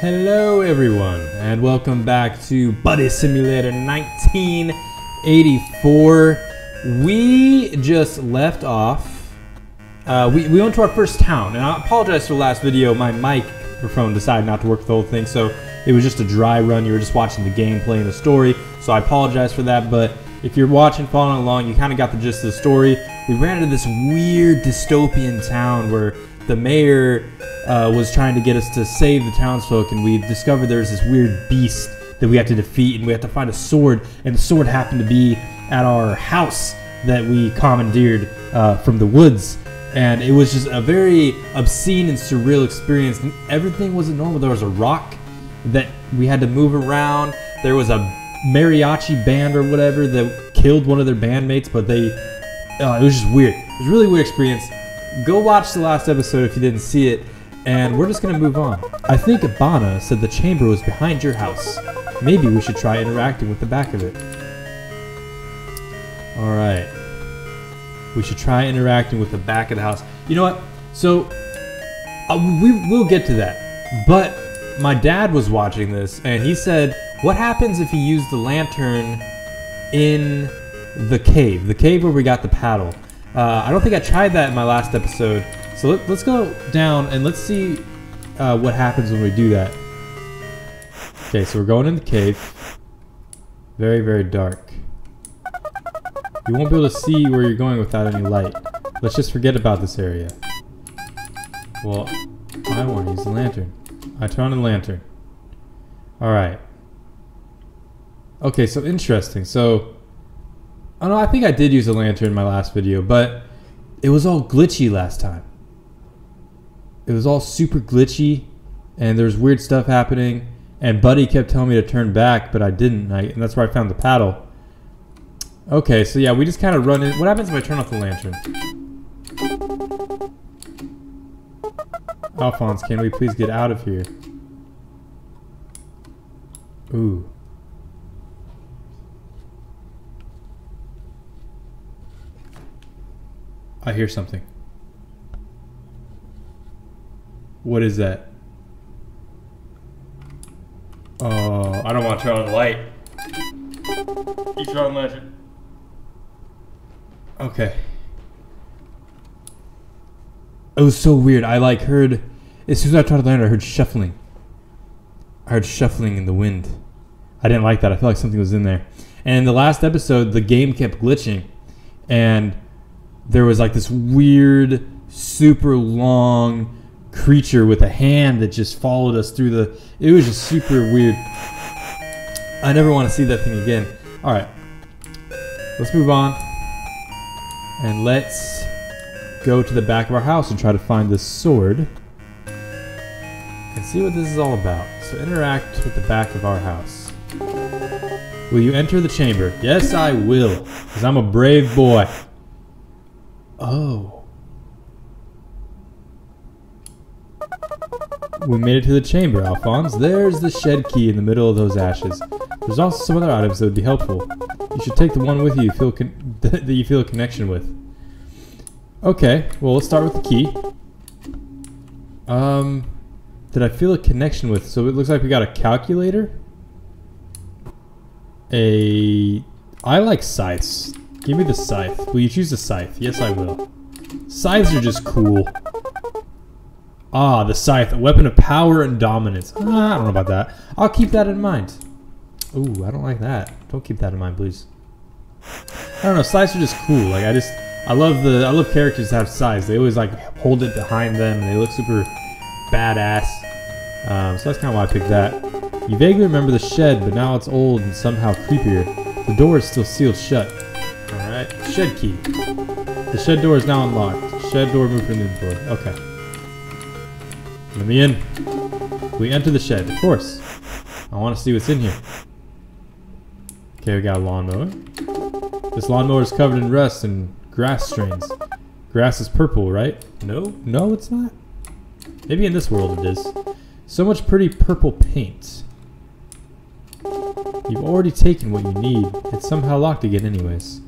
Hello, everyone, and welcome back to Buddy Simulator 1984. We just left off. Uh, we, we went to our first town, and I apologize for the last video. My mic microphone decided not to work the whole thing, so it was just a dry run. You were just watching the gameplay and the story, so I apologize for that. But if you're watching, following along, you kind of got the gist of the story. We ran into this weird dystopian town where the mayor uh, was trying to get us to save the townsfolk, and we discovered there's this weird beast that we had to defeat, and we had to find a sword, and the sword happened to be at our house that we commandeered uh, from the woods. And it was just a very obscene and surreal experience. And everything wasn't normal. There was a rock that we had to move around. There was a mariachi band or whatever that killed one of their bandmates, but they. Uh, it was just weird. It was a really weird experience. Go watch the last episode if you didn't see it, and we're just gonna move on. I think Abana said the chamber was behind your house. Maybe we should try interacting with the back of it. Alright. We should try interacting with the back of the house. You know what? So, uh, we will get to that. But my dad was watching this, and he said, What happens if you use the lantern in the cave? The cave where we got the paddle. Uh, I don't think I tried that in my last episode. So let, us go down and let's see uh, what happens when we do that. Okay, so we're going in the cave. Very, very dark. You won't be able to see where you're going without any light. Let's just forget about this area. Well, I want to use the lantern. I turn on the lantern. Alright. Okay, so interesting. So, I know I think I did use a lantern in my last video, but it was all glitchy last time. It was all super glitchy, and there's weird stuff happening. And Buddy kept telling me to turn back, but I didn't, and, I, and that's where I found the paddle. Okay, so yeah, we just kind of run in. What happens if I turn off the lantern? Alphonse, can we please get out of here? Ooh. I hear something. What is that? Oh, I don't want to turn on the light. You turn on the lantern. Okay. It was so weird. I like heard as soon as I tried to lantern, I heard shuffling. I heard shuffling in the wind. I didn't like that. I felt like something was in there. And in the last episode, the game kept glitching, and there was like this weird, super long creature with a hand that just followed us through the. It was just super weird. I never want to see that thing again. All right, let's move on, and let's go to the back of our house and try to find this sword and see what this is all about. So interact with the back of our house. Will you enter the chamber? Yes, I will, because I'm a brave boy. Oh. We made it to the chamber, Alphonse. There's the shed key in the middle of those ashes. There's also some other items that would be helpful. You should take the one with you, you feel that you feel a connection with. Okay, well let's start with the key. Um, did I feel a connection with? So it looks like we got a calculator. A, I like scythes. Give me the scythe. Will you choose the scythe? Yes, I will. Scythes are just cool. Ah, the scythe, a weapon of power and dominance. Ah, I don't know about that. I'll keep that in mind. Ooh, I don't like that. Don't keep that in mind, please. I don't know, scythes are just cool. Like, I just, I love the, I love characters that have scythes. They always, like, hold it behind them, and they look super badass. Um, so that's kind of why I picked that. You vaguely remember the shed, but now it's old and somehow creepier. The door is still sealed shut. Shed key. The shed door is now unlocked. Shed door moved from the inventory. Okay. Let me in. We enter the shed, of course. I want to see what's in here. Okay, we got a lawnmower. This lawnmower is covered in rust and grass strains. Grass is purple, right? No? No, it's not? Maybe in this world it is. So much pretty purple paint. You've already taken what you need. It's somehow locked again anyways.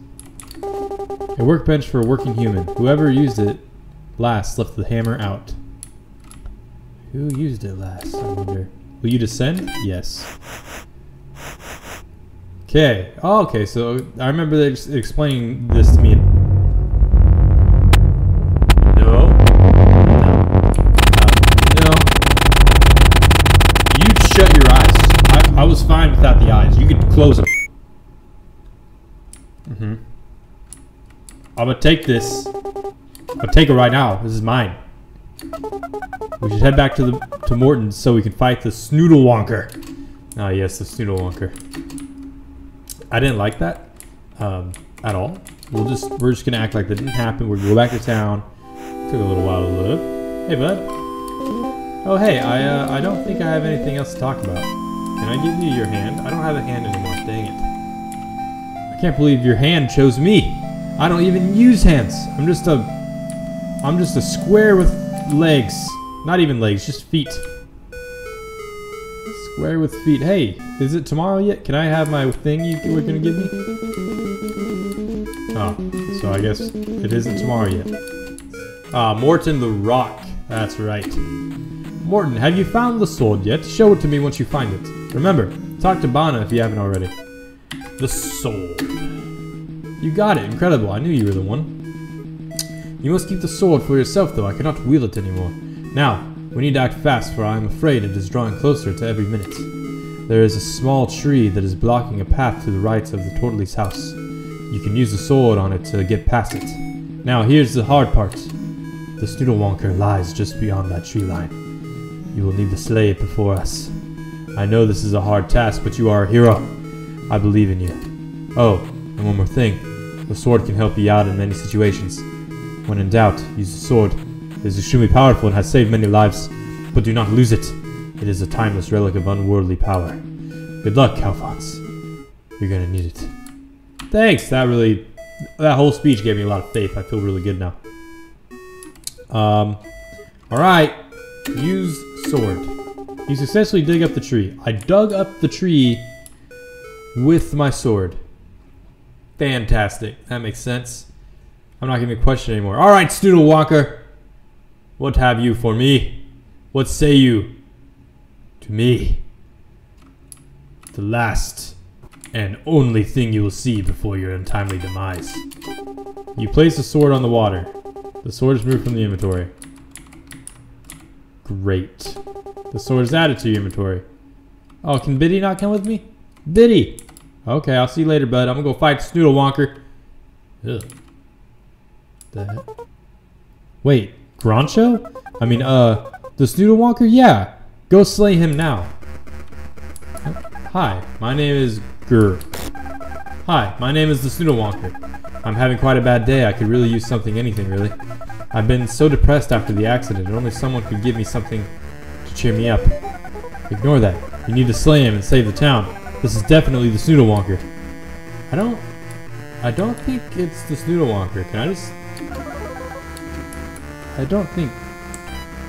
A workbench for a working human. Whoever used it last left the hammer out. Who used it last, I wonder? Will you descend? Yes. Okay. Oh, okay. So I remember explaining this to me. No. No. No. You shut your eyes. I, I was fine without the eyes. You could close them. Mm-hmm. I'm gonna take this. I'll take it right now. This is mine. We should head back to the to Morton's so we can fight the Snoodle Wonker. Ah, yes, the Snoodle Wonker. I didn't like that um, at all. We'll just we're just gonna act like that didn't happen. We're gonna go back to town. Took a little while to load. Hey, bud. Oh, hey. I uh, I don't think I have anything else to talk about. Can I give you your hand? I don't have a hand anymore. Dang it. I can't believe your hand chose me. I don't even use hands. I'm just a I'm just a square with legs. Not even legs, just feet. Square with feet. Hey, is it tomorrow yet? Can I have my thing you were gonna give me? Oh, so I guess it isn't tomorrow yet. Ah, Morton the Rock. That's right. Morton, have you found the sword yet? Show it to me once you find it. Remember, talk to Bana if you haven't already. The sword. You got it. Incredible. I knew you were the one. You must keep the sword for yourself, though. I cannot wield it anymore. Now, we need to act fast, for I am afraid it is drawing closer to every minute. There is a small tree that is blocking a path to the right of the Tortle's house. You can use the sword on it to get past it. Now, here's the hard part. The Snoodlewonker lies just beyond that tree line. You will need to slay it before us. I know this is a hard task, but you are a hero. I believe in you. Oh, and one more thing. The sword can help you out in many situations. When in doubt, use the sword. It is extremely powerful and has saved many lives, but do not lose it. It is a timeless relic of unworldly power. Good luck, Alphonse. You're gonna need it. Thanks. That really, that whole speech gave me a lot of faith. I feel really good now. Um, all right. Use sword. You successfully dig up the tree. I dug up the tree with my sword. Fantastic. That makes sense. I'm not going to question anymore. All right, Snoodle Wonker. What have you for me? What say you to me? The last and only thing you will see before your untimely demise. You place the sword on the water. The sword is removed from the inventory. Great. The sword is added to your inventory. Oh, can Biddy not come with me? Biddy! Okay, I'll see you later, bud. I'm gonna go fight Snoodle Wonker. Ugh. The? Wait, Groncho? I mean, uh, the Snoodle Wonker? Yeah. Go slay him now. Hi, my name is Gur. Hi, my name is the Snoodle Wonker. I'm having quite a bad day. I could really use something, anything really. I've been so depressed after the accident, and only someone could give me something to cheer me up. Ignore that. You need to slay him and save the town. This is definitely the Snoodle Wonker. I don't... I don't think it's the Snoodle Wonker. Can I just... I don't think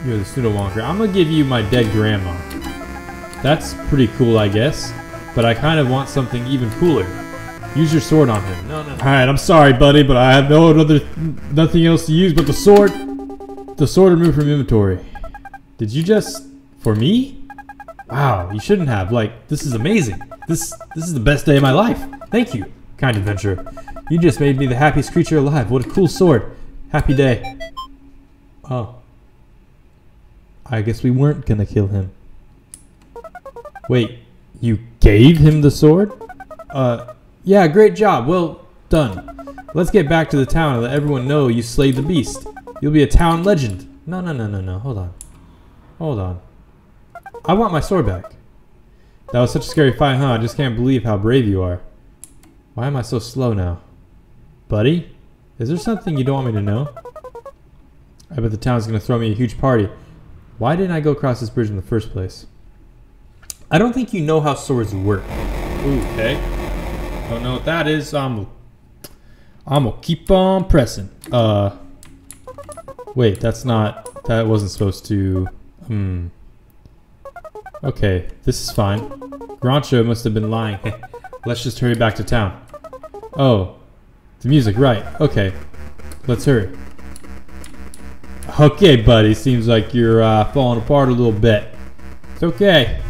you're the Snoodle Wonker. I'm gonna give you my dead grandma. That's pretty cool, I guess. But I kind of want something even cooler. Use your sword on him. No, no. Alright, I'm sorry, buddy, but I have no other... Nothing else to use but the sword. The sword removed from inventory. Did you just... For me? Wow, you shouldn't have. Like, this is amazing. This this is the best day of my life. Thank you, kind adventurer. You just made me the happiest creature alive. What a cool sword. Happy day. Oh. I guess we weren't gonna kill him. Wait, you gave him the sword? Uh, yeah, great job. Well done. Let's get back to the town and let everyone know you slayed the beast. You'll be a town legend. No, no, no, no, no. Hold on. Hold on. I want my sword back. That was such a scary fight, huh? I just can't believe how brave you are. Why am I so slow now? Buddy? Is there something you don't want me to know? I bet the town's gonna throw me a huge party. Why didn't I go across this bridge in the first place? I don't think you know how swords work. Ooh, okay. Don't know what that is. I'm I'm gonna keep on pressing. Uh Wait, that's not that wasn't supposed to hmm. Okay, this is fine. Groncho must have been lying. Let's just hurry back to town. Oh, the music, right. Okay, let's hurry. Okay, buddy, seems like you're uh, falling apart a little bit. It's okay.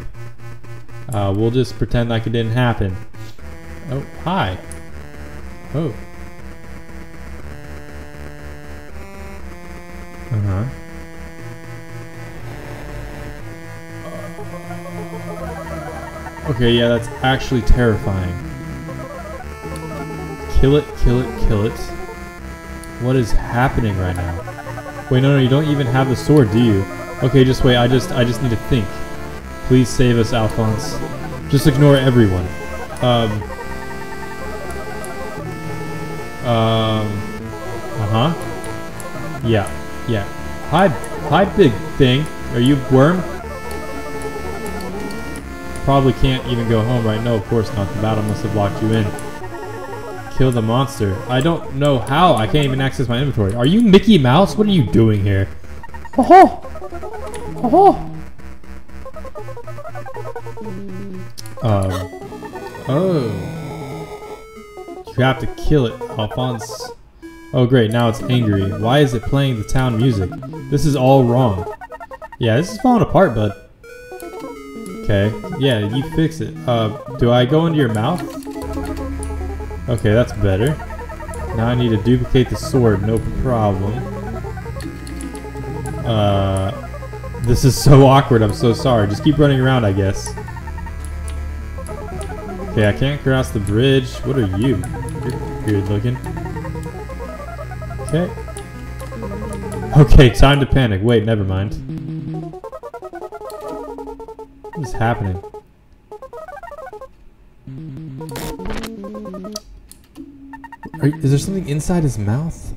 Uh, we'll just pretend like it didn't happen. Oh, hi. Oh. Uh Okay, yeah, that's actually terrifying. Kill it, kill it, kill it. What is happening right now? Wait, no, no, you don't even have the sword, do you? Okay, just wait. I just, I just need to think. Please save us, Alphonse. Just ignore everyone. Um. Um. Uh huh. Yeah. Yeah. Hi, hi, big thing. Are you worm? Probably can't even go home right. No, of course not. The battle must have locked you in. Kill the monster. I don't know how. I can't even access my inventory. Are you Mickey Mouse? What are you doing here? Oh ho! Oh ho! Um. Oh. You have to kill it, Alphonse. Oh great, now it's angry. Why is it playing the town music? This is all wrong. Yeah, this is falling apart, bud. Okay. Yeah, you fix it. Uh, do I go into your mouth? Okay, that's better. Now I need to duplicate the sword, no problem. Uh, this is so awkward, I'm so sorry. Just keep running around, I guess. Okay, I can't cross the bridge. What are you? You're weird looking. Okay. Okay, time to panic. Wait, never mind. Happening? Are, is there something inside his mouth?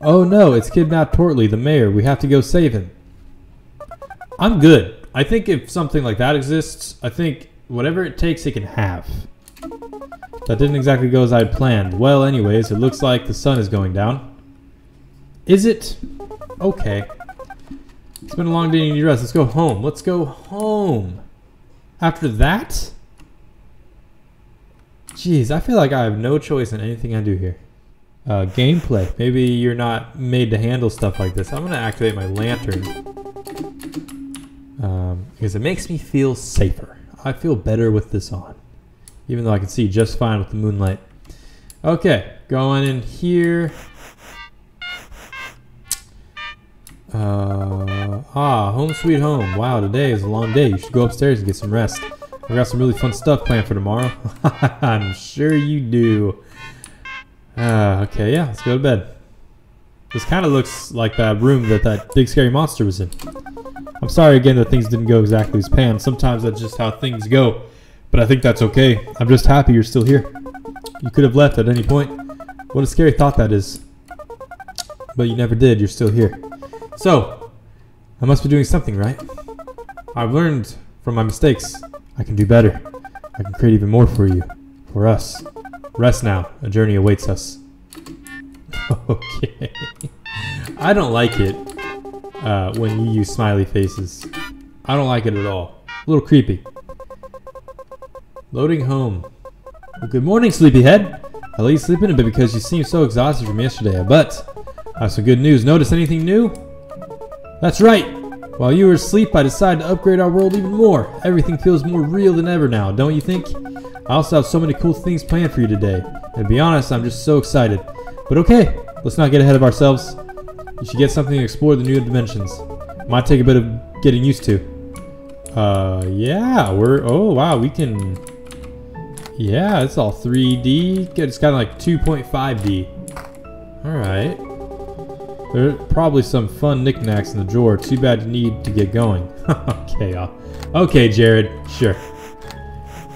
Oh no, it's kidnapped Tortley, the mayor. We have to go save him. I'm good. I think if something like that exists, I think whatever it takes it can have. That didn't exactly go as I had planned. Well, anyways, it looks like the sun is going down. Is it? Okay. It's been a long day you need rest. Let's go home. Let's go home. After that? Jeez, I feel like I have no choice in anything I do here. Uh, gameplay. Maybe you're not made to handle stuff like this. I'm going to activate my lantern. Um, because it makes me feel safer. I feel better with this on. Even though I can see just fine with the moonlight. Okay, going in here. Uh, ah, home sweet home. Wow, today is a long day. You should go upstairs and get some rest. I've got some really fun stuff planned for tomorrow. I'm sure you do. Uh, okay, yeah, let's go to bed. This kind of looks like that room that that big scary monster was in. I'm sorry again that things didn't go exactly as planned. Sometimes that's just how things go. But I think that's okay. I'm just happy you're still here. You could have left at any point. What a scary thought that is. But you never did. You're still here. So, I must be doing something, right? I've learned from my mistakes. I can do better. I can create even more for you. For us. Rest now. A journey awaits us. Okay. I don't like it uh, when you use smiley faces. I don't like it at all. A little creepy. Loading home. Well, good morning, sleepyhead. I let you sleep in a bit because you seem so exhausted from yesterday, but I have some good news. Notice anything new? That's right. While you were asleep, I decided to upgrade our world even more. Everything feels more real than ever now, don't you think? I also have so many cool things planned for you today. And to be honest, I'm just so excited. But okay, let's not get ahead of ourselves. You should get something to explore the new dimensions. Might take a bit of getting used to. Uh, yeah, we're, oh wow, we can, yeah, it's all 3D. It's kind of like 2.5D. Alright. There's probably some fun knickknacks in the drawer. Too bad you need to get going. okay, uh, okay, Jared. Sure.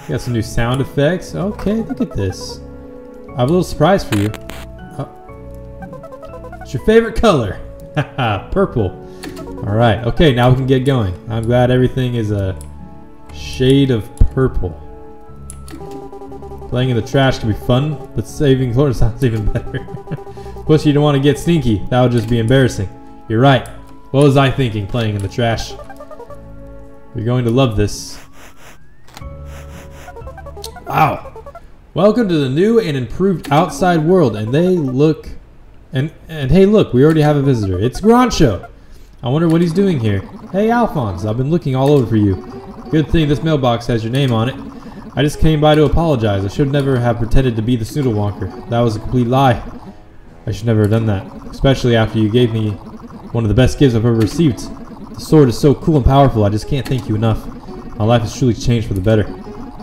Got some new sound effects. Okay, look at this. I have a little surprise for you. Oh. It's your favorite color. Purple. Alright, okay, now we can get going. I'm glad everything is a shade of purple. Playing in the trash can be fun, but saving clothes sounds even better. Plus, you don't want to get sneaky. That would just be embarrassing. You're right. What was I thinking playing in the trash? You're going to love this. Wow. Welcome to the new and improved outside world, and they look... And, and hey, look, we already have a visitor. It's Grancho. I wonder what he's doing here. Hey, Alphonse, I've been looking all over for you. Good thing this mailbox has your name on it. I just came by to apologize. I should never have pretended to be the Snoodle Wonker. That was a complete lie. I should never have done that. Especially after you gave me one of the best gifts I've ever received. The sword is so cool and powerful, I just can't thank you enough. My life has truly changed for the better.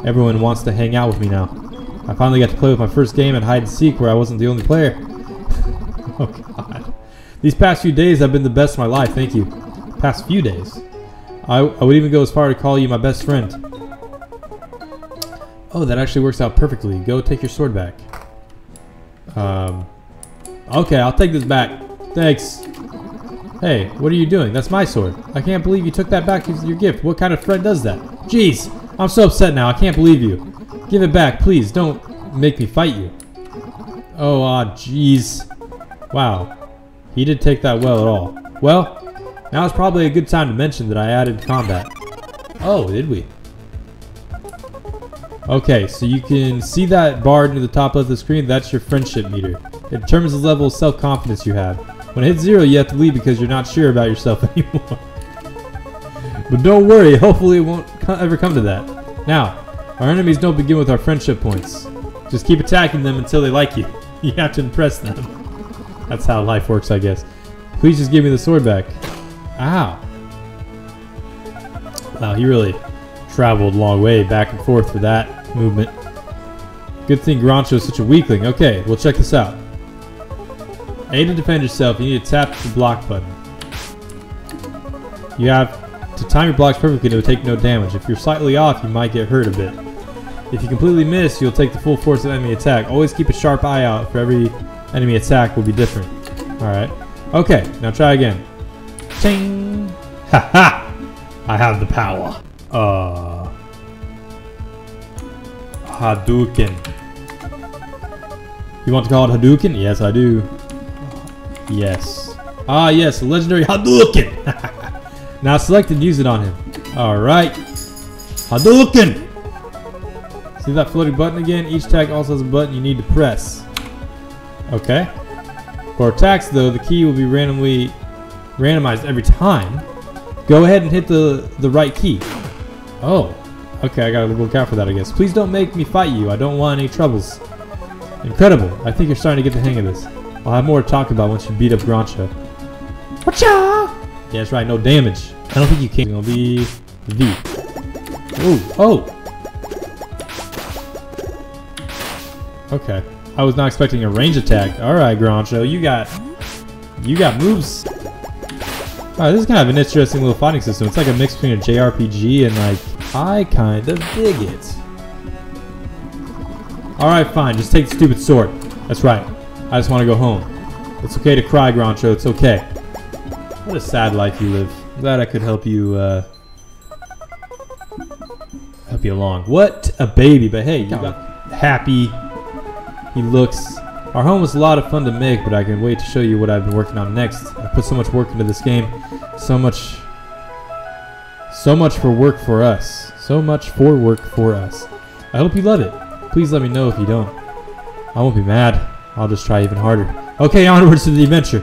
Everyone wants to hang out with me now. I finally got to play with my first game at hide and seek where I wasn't the only player. oh god. These past few days have been the best of my life, thank you. Past few days. I, I would even go as far to call you my best friend. Oh, that actually works out perfectly. Go take your sword back. Um, okay, I'll take this back. Thanks. Hey, what are you doing? That's my sword. I can't believe you took that back as your gift. What kind of friend does that? Jeez, I'm so upset now. I can't believe you. Give it back, please. Don't make me fight you. Oh, ah, jeez. Wow. He didn't take that well at all. Well, now is probably a good time to mention that I added combat. Oh, did we? Okay, so you can see that bar near the top of the screen. That's your friendship meter. It determines the level of self-confidence you have. When it hits zero, you have to leave because you're not sure about yourself anymore. but don't worry, hopefully it won't ever come to that. Now, our enemies don't begin with our friendship points. Just keep attacking them until they like you. You have to impress them. That's how life works, I guess. Please just give me the sword back. Ow. Wow, he really traveled a long way back and forth for that movement. Good thing Grancho is such a weakling. Okay, we'll check this out. A to defend yourself, you need to tap the block button. You have to time your blocks perfectly to take no damage. If you're slightly off, you might get hurt a bit. If you completely miss, you'll take the full force of enemy attack. Always keep a sharp eye out for every enemy attack will be different. Alright. Okay, now try again. Ting! Ha ha! I have the power. Uh. Hadouken. You want to call it Hadouken? Yes, I do. Yes. Ah, yes, legendary Hadouken! now select and use it on him. Alright. Hadouken! See that floating button again? Each tag also has a button you need to press. Okay. For attacks, though, the key will be randomly randomized every time. Go ahead and hit the, the right key. Oh. Okay, I gotta look out for that, I guess. Please don't make me fight you. I don't want any troubles. Incredible. I think you're starting to get the hang of this. I'll have more to talk about once you beat up Grancho. Whatcha? Yeah, that's right. No damage. I don't think you can. It'll be V. Oh, oh. Okay. I was not expecting a range attack. Alright, Grancho, you got you got moves. Alright, this is kind of an interesting little fighting system. It's like a mix between a JRPG and like I kind of dig it. Alright, fine, just take the stupid sword. That's right. I just want to go home. It's okay to cry, Grancho, it's okay. What a sad life you live. I'm glad I could help you uh help you along. What a baby, but hey, you got happy he looks. Our home was a lot of fun to make, but I can wait to show you what I've been working on next. I put so much work into this game. So much. So much for work for us. So much for work for us. I hope you love it. Please let me know if you don't. I won't be mad. I'll just try even harder. Okay, onwards to the adventure.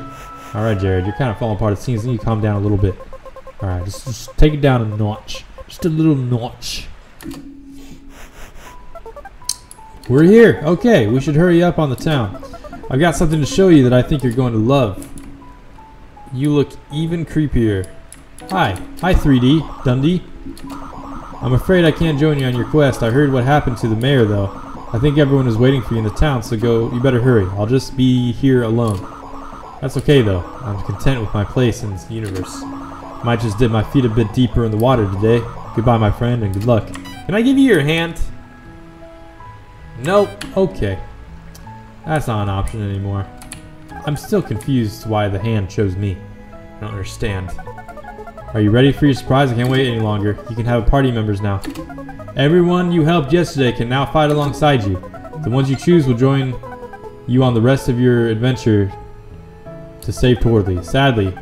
Alright, Jared, you're kind of falling apart. It seems you need to calm down a little bit. Alright, just, just take it down a notch. Just a little notch. We're here. Okay, we should hurry up on the town. I've got something to show you that I think you're going to love. You look even creepier. Hi. Hi, 3D. Dundee. I'm afraid I can't join you on your quest. I heard what happened to the mayor, though. I think everyone is waiting for you in the town, so go. You better hurry. I'll just be here alone. That's okay, though. I'm content with my place in this universe. Might just dip my feet a bit deeper in the water today. Goodbye, my friend, and good luck. Can I give you your hand? Nope. Okay. That's not an option anymore. I'm still confused why the hand chose me. I don't understand. Are you ready for your surprise? I can't wait any longer. You can have a party members now. Everyone you helped yesterday can now fight alongside you. The ones you choose will join you on the rest of your adventure to save Torley. Sadly,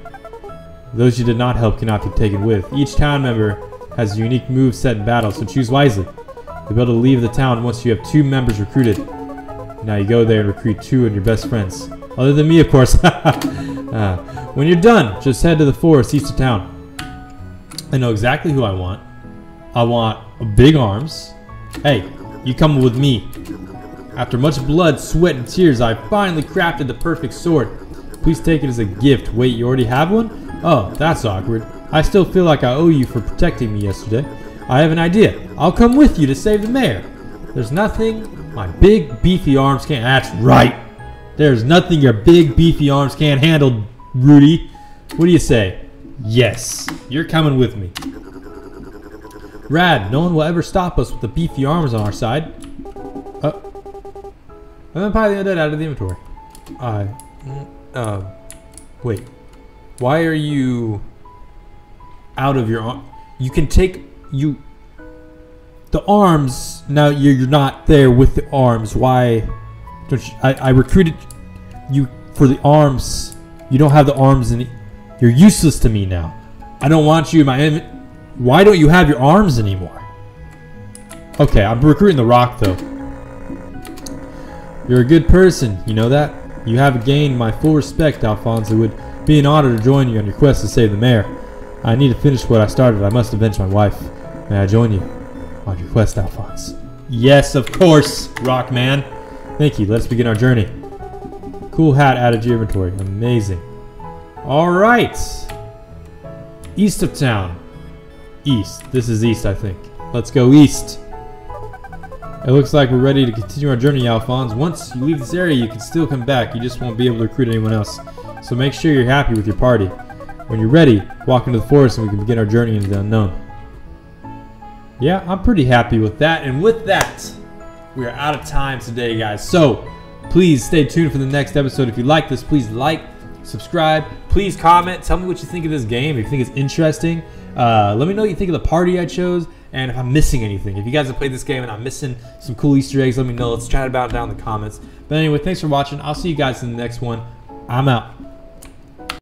those you did not help cannot be taken with. Each town member has a unique move set in battle, so choose wisely. You'll be able to leave the town once you have two members recruited. Now you go there and recruit two of your best friends. Other than me, of course. uh, when you're done, just head to the forest east of town. I know exactly who I want. I want big arms. Hey, you come with me. After much blood, sweat, and tears, I finally crafted the perfect sword. Please take it as a gift. Wait, you already have one? Oh, that's awkward. I still feel like I owe you for protecting me yesterday. I have an idea. I'll come with you to save the mayor. There's nothing my big beefy arms can't. That's right. There's nothing your big beefy arms can't handle, Rudy. What do you say? Yes, you're coming with me. Rad, no one will ever stop us with the beefy arms on our side. Uh, and then pile the undead out of the inventory. I, uh, wait. Why are you out of your arm? You can take you. The arms. Now you're, you're not there with the arms. Why? Don't you, I, I recruited you for the arms. You don't have the arms, and you're useless to me now. I don't want you in my. Why don't you have your arms anymore? Okay, I'm recruiting the rock though. You're a good person, you know that? You have gained my full respect, Alphonse. It would be an honor to join you on your quest to save the mayor. I need to finish what I started. I must avenge my wife. May I join you on your quest, Alphonse? Yes, of course, Rockman. Thank you. Let's begin our journey. Cool hat added to your inventory. Amazing. All right. East of town. East. This is east, I think. Let's go east. It looks like we're ready to continue our journey, Alphonse. Once you leave this area, you can still come back. You just won't be able to recruit anyone else. So make sure you're happy with your party. When you're ready, walk into the forest and we can begin our journey into the unknown. Yeah, I'm pretty happy with that. And with that, we are out of time today, guys. So please stay tuned for the next episode. If you like this, please like, subscribe, please comment. Tell me what you think of this game. If you think it's interesting, uh, let me know what you think of the party I chose and if I'm missing anything. If you guys have played this game and I'm missing some cool Easter eggs, let me know. Let's chat about it down in the comments. But anyway, thanks for watching. I'll see you guys in the next one. I'm out.